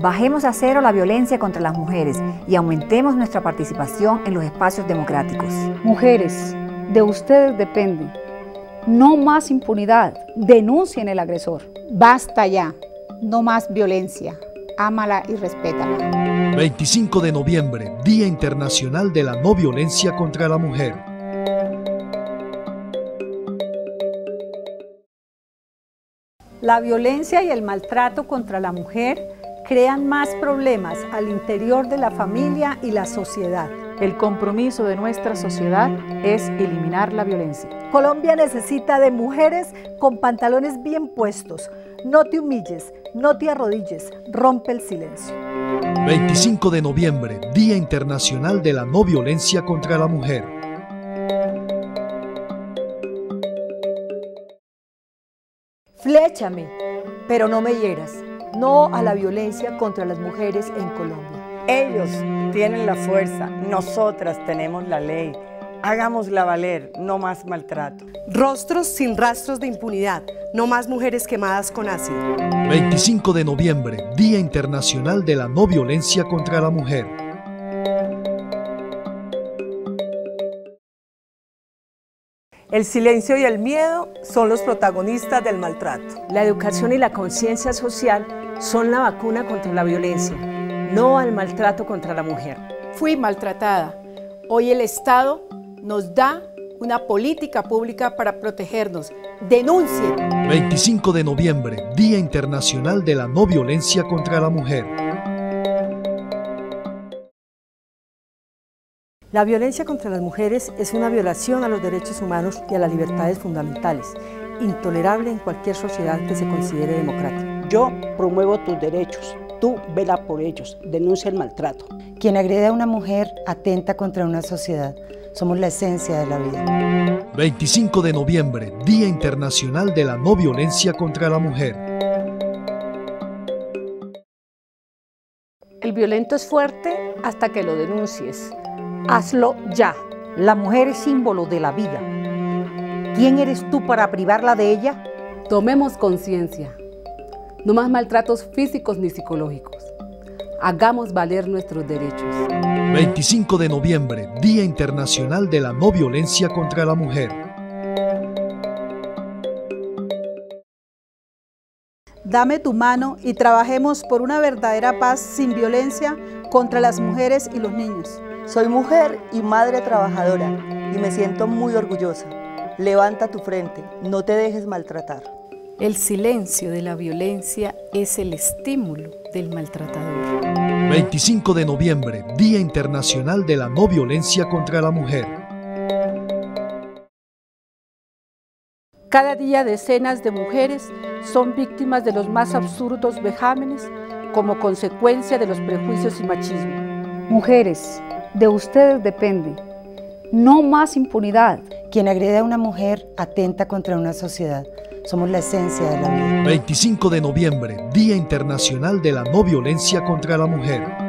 Bajemos a cero la violencia contra las mujeres y aumentemos nuestra participación en los espacios democráticos. Mujeres, de ustedes depende. No más impunidad. Denuncien el agresor. Basta ya. No más violencia. Ámala y respétala. 25 de noviembre, Día Internacional de la No Violencia contra la Mujer. La violencia y el maltrato contra la mujer crean más problemas al interior de la familia y la sociedad. El compromiso de nuestra sociedad es eliminar la violencia. Colombia necesita de mujeres con pantalones bien puestos. No te humilles, no te arrodilles, rompe el silencio. 25 de noviembre, Día Internacional de la No Violencia contra la Mujer. Fléchame, pero no me hieras no a la violencia contra las mujeres en Colombia. Ellos tienen la fuerza, nosotras tenemos la ley. Hagámosla valer, no más maltrato. Rostros sin rastros de impunidad, no más mujeres quemadas con ácido. 25 de noviembre, Día Internacional de la No Violencia contra la Mujer. El silencio y el miedo son los protagonistas del maltrato. La educación y la conciencia social son la vacuna contra la violencia, no al maltrato contra la mujer. Fui maltratada. Hoy el Estado nos da una política pública para protegernos. Denuncien. 25 de noviembre, Día Internacional de la No Violencia contra la Mujer. La violencia contra las mujeres es una violación a los derechos humanos y a las libertades fundamentales, intolerable en cualquier sociedad que se considere democrática. Yo promuevo tus derechos, tú vela por ellos, denuncia el maltrato. Quien agrede a una mujer atenta contra una sociedad. Somos la esencia de la vida. 25 de noviembre, Día Internacional de la No Violencia contra la Mujer. El violento es fuerte hasta que lo denuncies. Hazlo ya. La mujer es símbolo de la vida. ¿Quién eres tú para privarla de ella? Tomemos conciencia. No más maltratos físicos ni psicológicos. Hagamos valer nuestros derechos. 25 de noviembre, Día Internacional de la No Violencia contra la Mujer. Dame tu mano y trabajemos por una verdadera paz sin violencia contra las mujeres y los niños. Soy mujer y madre trabajadora y me siento muy orgullosa. Levanta tu frente, no te dejes maltratar. El silencio de la violencia es el estímulo del maltratador. 25 de noviembre, Día Internacional de la No Violencia contra la Mujer. Cada día decenas de mujeres son víctimas de los más absurdos vejámenes como consecuencia de los prejuicios y machismo. Mujeres, de ustedes depende. No más impunidad. Quien agrede a una mujer atenta contra una sociedad. Somos la esencia de la vida. 25 de noviembre, Día Internacional de la No Violencia contra la Mujer.